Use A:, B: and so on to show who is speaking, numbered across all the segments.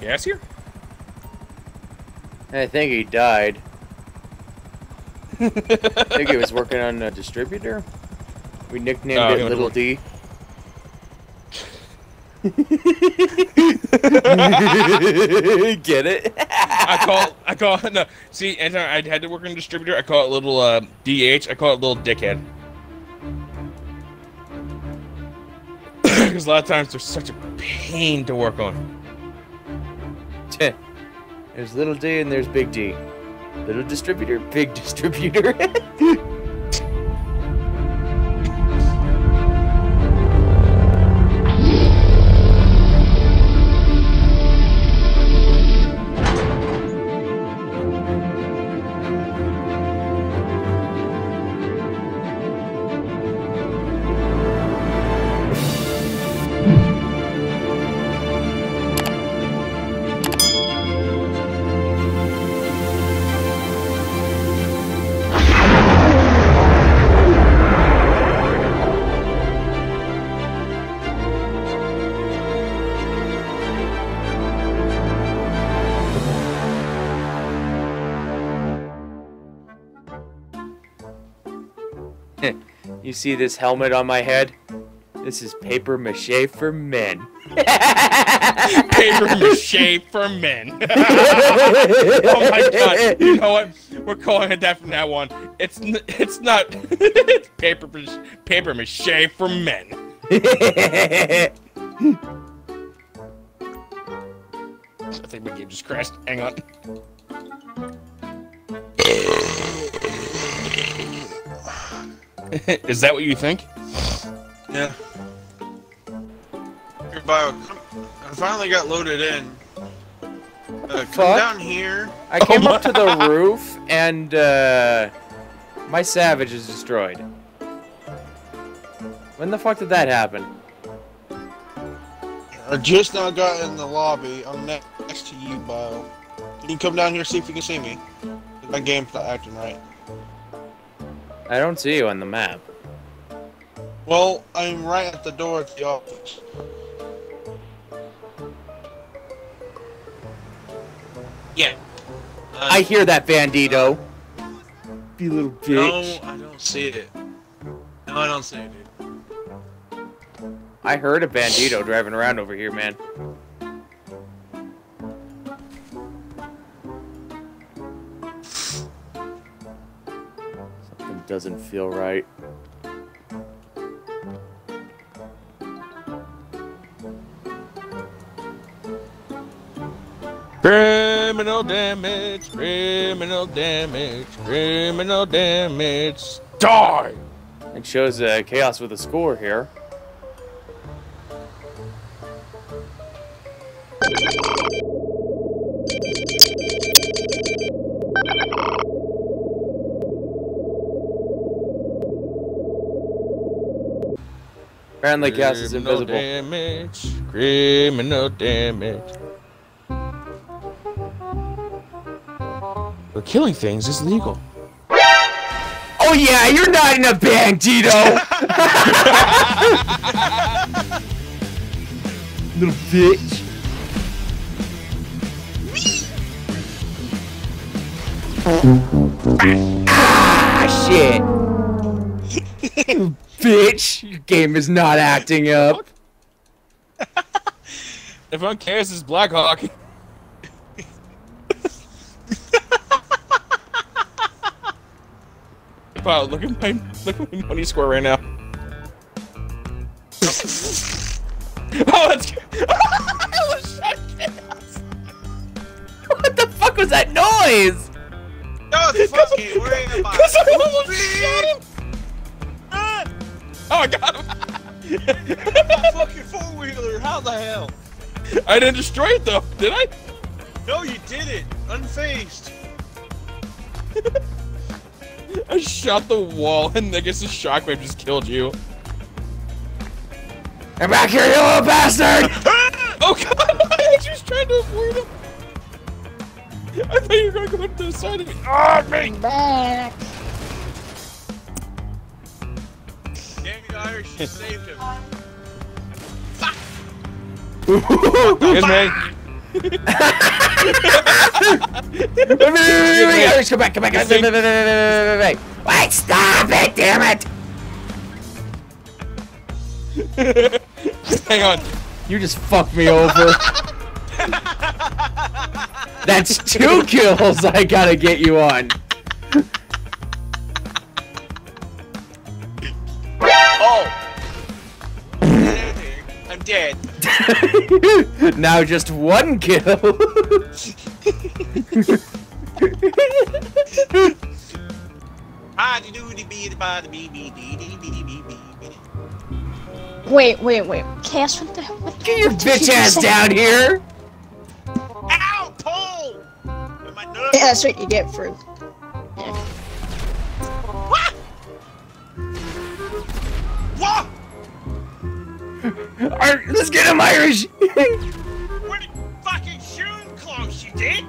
A: gas here?
B: I think he died. I think he was working on a distributor. We nicknamed
A: Oh,
B: it
A: he went to
B: Little
A: work-
B: D. Get it?
A: I call I call no. See, anytime I had to work in a distributor, I call it little uh, DH. I call it little dickhead. Because a lot of times they're such a pain to work on.
B: There's Little D and there's Big D. Little distributor, big distributor. You see this helmet on my head? This is paper mache for men.
A: Paper mache for men. oh my god! You know what? We're calling it that from now on. It's n- it's not. it's paper mach- paper mache for men. I think my game just crashed. Hang on. Is that what you think?
C: Yeah. Your bio. Come, I finally got loaded in. Uh, come
B: fuck?
C: down here.
B: I came up to the roof and uh, my savage is destroyed. When the fuck did that happen?
C: I just now got in the lobby. I'm next to you, bio. Can you come down here see if you can see me? My game's not acting right.
B: I don't see you on the map.
C: Well, I'm right at the door at the office. Yeah. Uh,
B: I hear that, Bandito. You little bitch. No.
C: I don't see it. No, I don't see it, dude.
B: I heard a Bandito driving around over here, man. Doesn't feel right.
A: Criminal damage, criminal damage, criminal damage. Die!
B: It shows uh, chaos with a score here. Apparently, chaos is
A: Criminal
B: invisible.
A: damage, criminal damage. But killing things is legal.
B: Oh yeah, you're not in a band, Tito. Little bitch. ah, shit. You bitch, your game is not acting up.
A: If I'm Chaos is Blackhawk. wow, look at my look at my money score right now. oh, that's
B: What the fuck was that noise?
C: No, fuck it. Where
A: got him.
C: a fucking four wheeler. How the hell?
A: I didn't destroy it though, did I?
C: No, you did it. Unfazed.
A: I shot the wall, and I guess the shockwave just killed you.
B: I'm back here, you little bastard!
A: Oh god, I was just trying to avoid him. I thought you were gonna go to the side of me. Oh, me back.
C: Damn you, Irish. You saved him.
A: Excuse me.
B: Wait, wait, wait, wait, wait, Irish, come back, come back, come back, wait, wait, wait, wait, wait, wait, wait. Wait, stop it, damn it!
A: Hang on.
B: You just fucked me over. That's two kills I gotta get you on. dee just one kill.
D: Wait, wait, wait. Chaos, what the what
B: Get your
D: what
B: bitch ass
D: say?
B: down here.
C: Ow! Pull! Am I nuts?
D: Yeah, that's what you get for.
B: Let's get him, Irish.
C: Where did fucking shoe close, you did?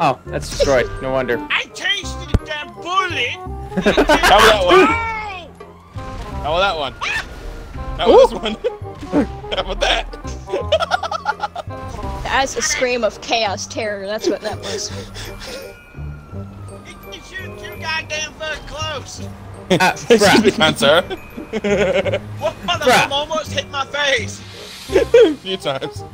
B: oh, that's destroyed. No wonder.
C: I tasted the damn bullet!
A: How about that one? How about that one? How about this one? How about that?
D: That's a scream of chaos terror. That's what that was.
C: You you shoot too goddamn close!
B: Uh,
A: Excuse me,
B: bruh.
C: What?
B: Bruh.
C: I'm almost hit my face!
A: A few times.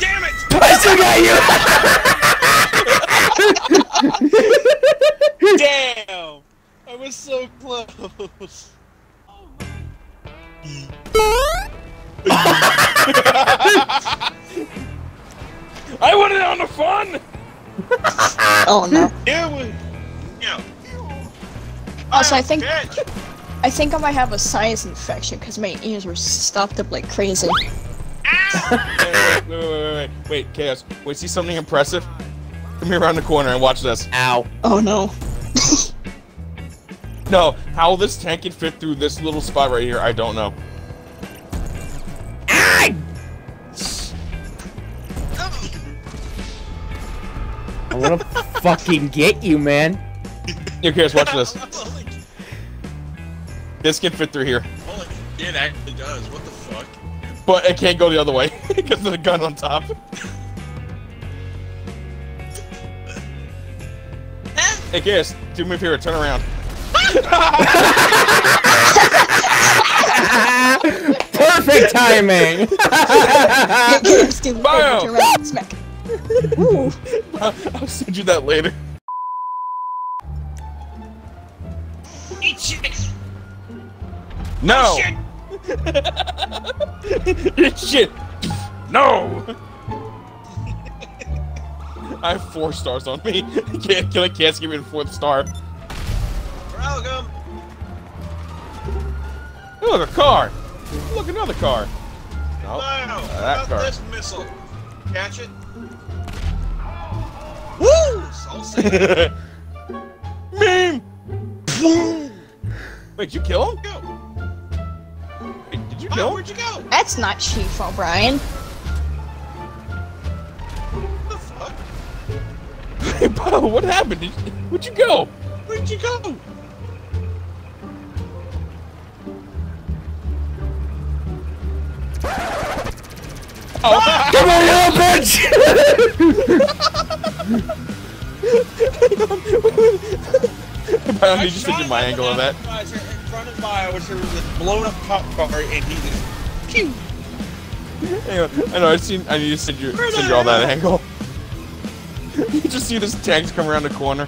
C: Damn it!
B: I still got you.
C: Damn! I was so close.
A: I went in on the fun.
D: Oh no.
C: It was. Yeah.
D: Also, I think I think I might have a sinus infection because my ears were stopped up like crazy.
A: Wait, wait, wait, wait, wait, wait, wait, chaos. Wait, see something impressive? Come here around the corner and watch this.
B: Ow.
D: Oh no.
A: No, how this tank can fit through this little spot right here, I don't know.
B: Ah! I wanna fucking get you, man.
A: Here, chaos, watch this.
C: Holy,
A: This can fit through here,
C: holy, it actually does. What the fuck?
A: but it can't go the other way because of the gun on top. Hey, chaos, do me a favor, turn around.
B: Perfect timing.
D: Chaos,
A: Bio.
D: turn around, smack. Ooh.
A: I'll send you that later.
C: Eat shit!
A: No!
C: Oh,
A: shit! Shit! No! I have four stars on me. Can't kill it, can't give me a fourth star.
C: Welcome!
A: Hey, look, a car! Look, another car.
C: Wow!
A: Oh, that
C: How
A: car.
C: this missile? Catch it? Woo! So.
A: Meme!
C: Boom!
A: Wait, did you kill him?
C: Go!
A: Wait, did
C: Oh,
A: kill
C: where'd you go?
D: That's not Chief O'Brien.
C: What the fuck?
A: Hey, Bo, what happened? Did you, where'd you go?
C: Where'd you go?
A: Oh, ah!
B: Come on, little bitch.
A: I need to send my angle of that.
C: In front which there was a blown up cop car, and he just. Pew!
A: Hang on, I know. I've seen. I need to send you send you all that angle. you just see this tank come around the corner,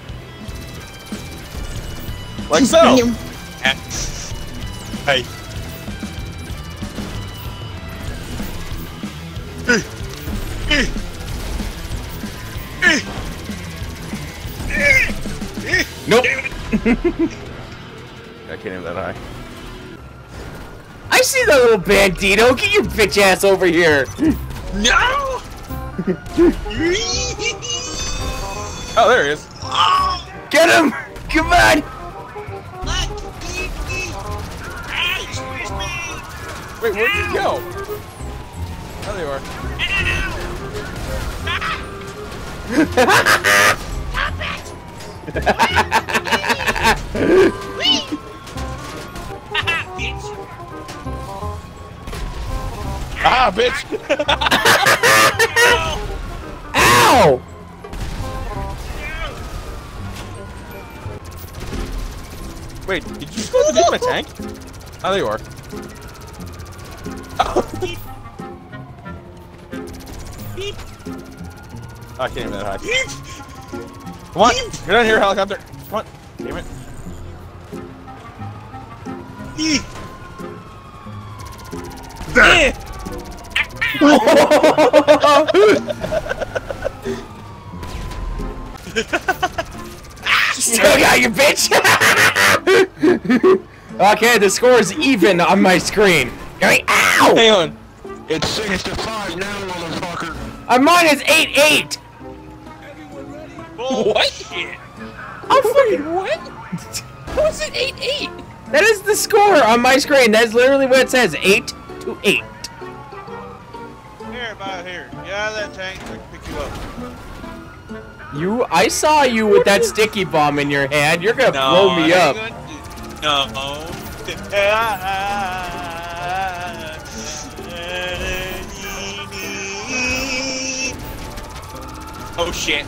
A: like so.
D: You-
C: Hey.
B: Nope.
A: I that high.
B: I see that little bandito. Get your bitch ass over here.
C: No!
A: Oh, there he is.
C: oh!
B: Get him. Come on.
C: Let me be! Hey, squish me!
A: Wait, where'd you go? Oh, there you are.
C: Stop it!
A: Yeah, bitch.
B: Ow!
A: Wait, did you just go to my tank? Oh, there you are. Oh, I can't even that high. Come on, get down here, helicopter. Come on. Damn it. Eh.
B: Still got you, bitch! okay, the score is even on my screen. Going, ow!
A: Hang on.
C: It's six to five now, motherfucker.
B: I'm minus 8 8!
A: What?
B: I'm fucking.
A: What? How is it 8 8?
B: That is the score on my screen. That's literally what it says 8 to 8.
C: Here, about here. Get out of that tank so I can pick you up.
B: You, I saw you with that sticky bomb in your hand. You're gonna blow me up.
C: No.
A: Oh shit.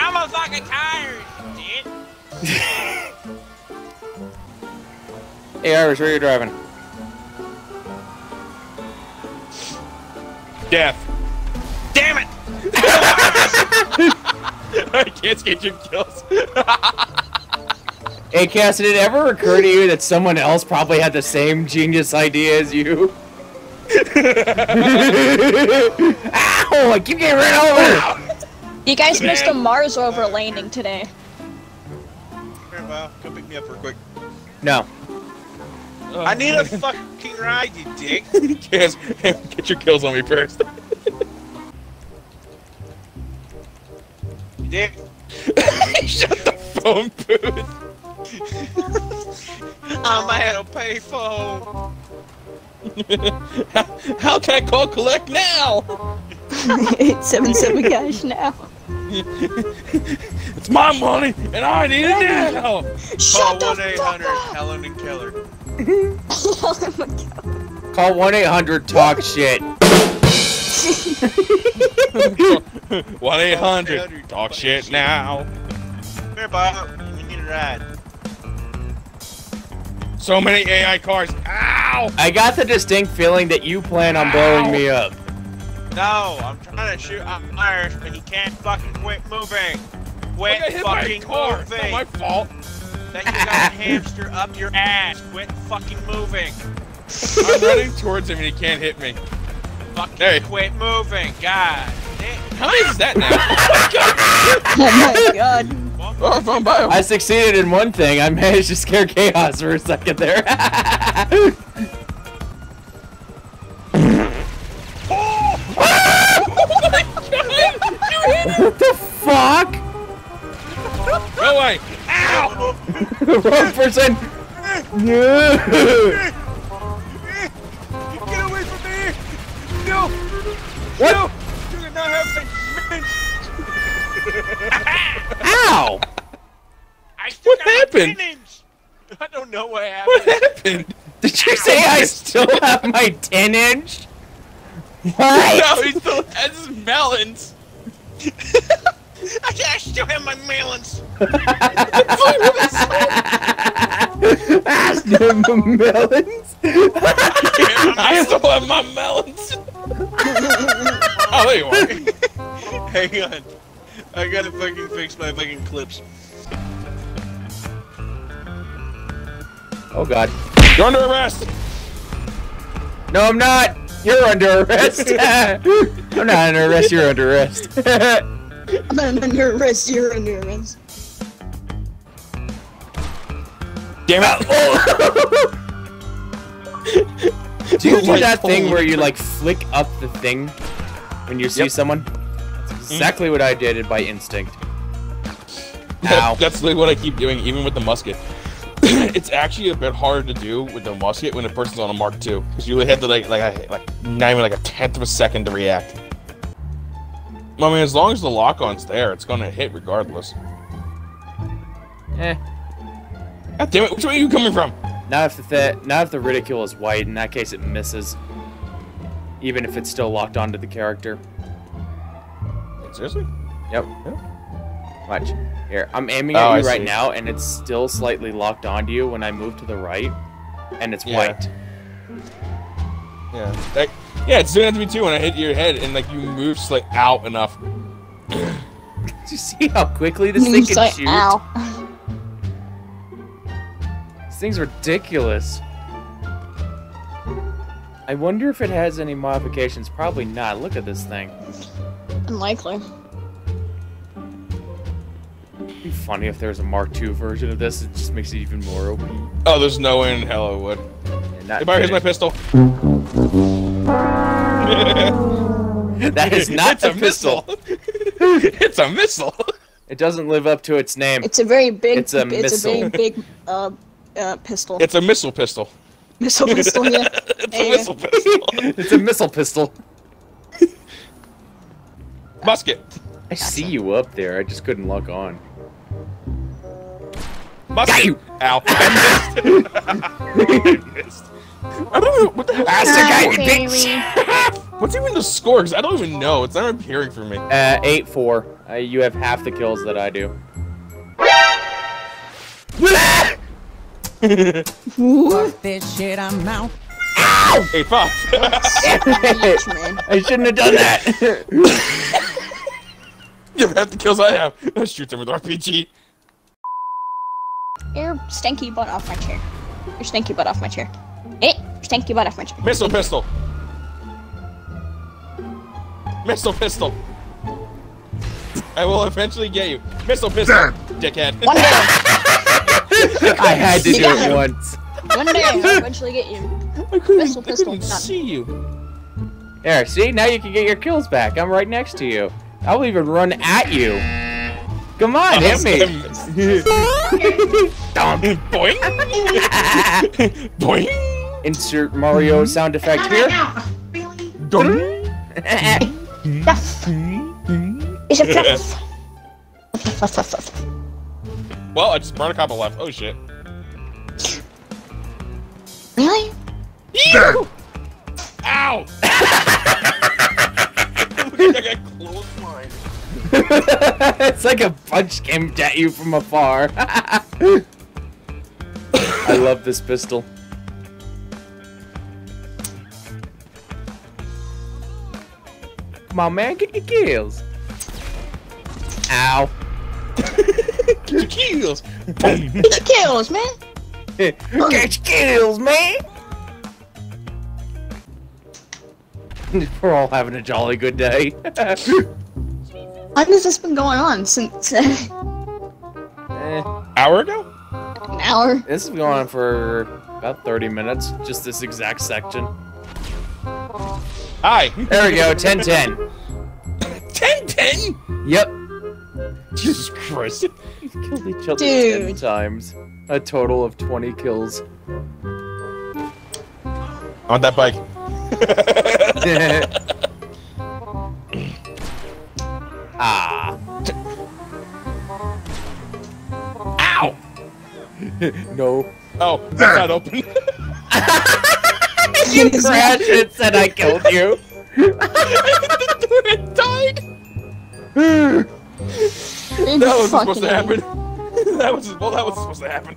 C: I'm a fucking tired, dude.
B: Hey, Irish, where you driving?
A: Death. Damn it! I can't get your kills.
B: Hey, Cass, did it ever occur to you that someone else probably had the same genius idea as you? Ow! I keep getting run over!
D: You guys missed a Mars rover landing today.
C: Here, Val, come pick me up real quick.
B: No.
C: Oh, I need a fucking ride, you dick.
A: Cass, get your kills on me first.
C: Dick.
A: Shut the phone booth.
C: I'm at a payphone.
A: how, how can I call collect now?
D: 877 cash now.
A: It's my money and I need it now.
C: Call
D: Shut the
C: 1 800! Helen and Keller.
D: My god.
B: Call 1 800 Talk Shit.
A: 1 800. Talk shit now.
C: Here, Bob. We need a ride.
A: So many AI cars. Ow!
B: I got the distinct feeling that you plan on blowing me up.
C: No, I'm trying to shoot up Irish, but he can't fucking quit moving.
A: I
C: Quit
A: hit by a
C: fucking
A: car. It's not my fault.
C: That you got a hamster up your ass. Quit fucking moving.
A: I'm running towards him and he can't hit me.
C: Fucking
A: Hey.
C: quit moving. God. damn.
A: How many is that now?
D: Oh my god.
A: oh, phone bio.
B: I succeeded in one thing. I managed to scare chaos for a second there. what the fuck?
A: Go away. Ow!
B: Wrong person.
C: Get away from me! No!
B: What?
C: No! Do not have the
B: Ow!
C: I still
A: What happened?
C: inch. I don't know what happened.
A: What
C: happened.
A: happened?
B: Did you say I still have my 10 inch? What?
A: No, he still has his melons.
C: I, I still have my melons.
B: I still have my melons.
A: I still have my melons. oh, there you are.
C: Hang on. I gotta fucking fix my fucking clips.
B: Oh god.
A: You're under arrest.
B: No, I'm not. You're under arrest. I'm not under arrest. You're under arrest.
D: I'm not under arrest, you're under arrest.
A: Damn it. Oh.
B: do you do
A: Like,
B: that thing where you like flick up the thing when you see
A: Yep.
B: someone? That's mm-hmm. exactly what I did by instinct.
A: That-
B: Ow.
A: That's literally what I keep doing, even with the musket. it's actually a bit harder to do with the musket when a person's on a Mark II, because you really have to like like like not even like a tenth of a second to react. I mean, as long as the lock-on's there, it's gonna hit regardless.
B: Eh.
A: God damn it! Which way are you coming from?
B: Not if the not if the reticle is white. In that case, it misses. even if it's still locked onto the character.
A: Seriously?
B: Yep. Watch. Here, I'm aiming
A: Oh,
B: at
A: I
B: you right
A: see.
B: now, and it's still slightly locked onto you when I move to the right, and it's
A: Yeah.
B: white.
A: Yeah. That, yeah, it's doing that to me too when I hit your head and like you move like out enough.
B: Do you see how quickly this thing
D: It's
B: can
D: like,
B: shoot?
D: ow.
B: This thing's ridiculous. I wonder if it has any modifications. Probably not. Look at this thing.
D: Unlikely.
B: It'd be funny if there's a Mark II version of this. It just makes it even more OP.
A: Oh, there's no way in hell it would.
B: And not
A: Hey, Barry, here's my pistol.
B: That is not
A: it's
B: the
A: a
B: pistol.
A: missile. it's a missile.
B: It doesn't live up to its name.
D: It's a very big.
B: It's a
D: It's a very big uh, uh, pistol.
A: It's a missile pistol.
D: missile pistol. Yeah.
A: it's
D: There
A: a
D: you
A: missile pistol.
B: it's a missile pistol.
A: Musket.
B: I see you up there. I just couldn't lock on.
A: Musket.
B: Got you.
A: Ow. I missed. I don't know what the hell.
B: Bastard guy, you
D: Baby.
A: What's even the score? 'Cause I don't even know. It's not appearing for me.
B: Uh, eight four. Uh, you have half the kills that I do.
E: Fuck this shit, I'm out.
A: Hey, five.
D: Bitch.
B: I shouldn't have done that.
A: you have half the kills I have. I shoot them with RPG.
D: Your stanky butt off my chair. Your stanky butt off my chair. Eh, stanky butt off my chair.
A: Missile pistol. Missile pistol. I will eventually get you. Missile pistol. Dickhead.
D: One day,
B: I had to
D: You
B: do it
D: him.
B: once.
D: one day, I'll eventually get you.
A: I couldn't,
D: Missile
A: I
D: pistol,
A: couldn't
D: done.
A: see you.
B: There, see? Now you can get your kills back. I'm right next to you. I'll even run at you. Come on, hit me. Donk.
A: Boing. Boing.
B: Insert Mario mm-hmm. sound effect here.
D: Fluff.
A: Well, I just burned a couple left. Oh shit.
D: Really?
A: Ow! Look at that clothesline.
B: it's like a punch came at you from afar. I love this pistol. Come on, man, get your kills. Ow.
A: Get your kills. Boom.
D: Get your kills, man.
B: get your kills, man. We're all having a jolly good day.
D: How long has this been going on? Since uh,
B: Eh,
A: Hour ago?
D: an hour?
B: this is going on for about 30 minutes, just this exact section.
A: Hi.
B: There we go, 10-10.
A: 10 10?
B: Yep.
A: Jesus Christ.
B: We've killed each other
D: Dude.
B: 10 times. A total of 20 kills.
A: On that bike.
B: No.
A: Oh, that's not open.
B: You crashed and said I killed you.
A: it died. That wasn't supposed to happen. that was well. That was supposed to happen.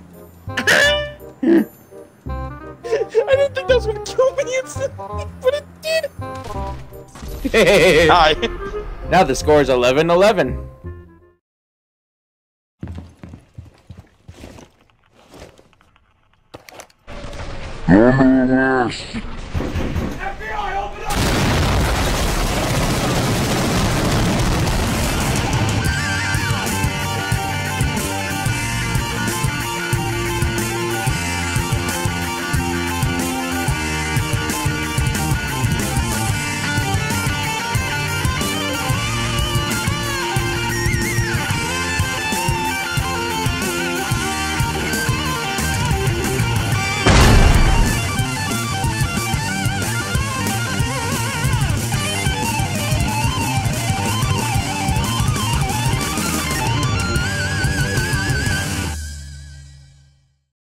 A: I didn't think that was gonna kill me instantly, but it did. Hi.
B: now the score is 11
F: Nonetheless,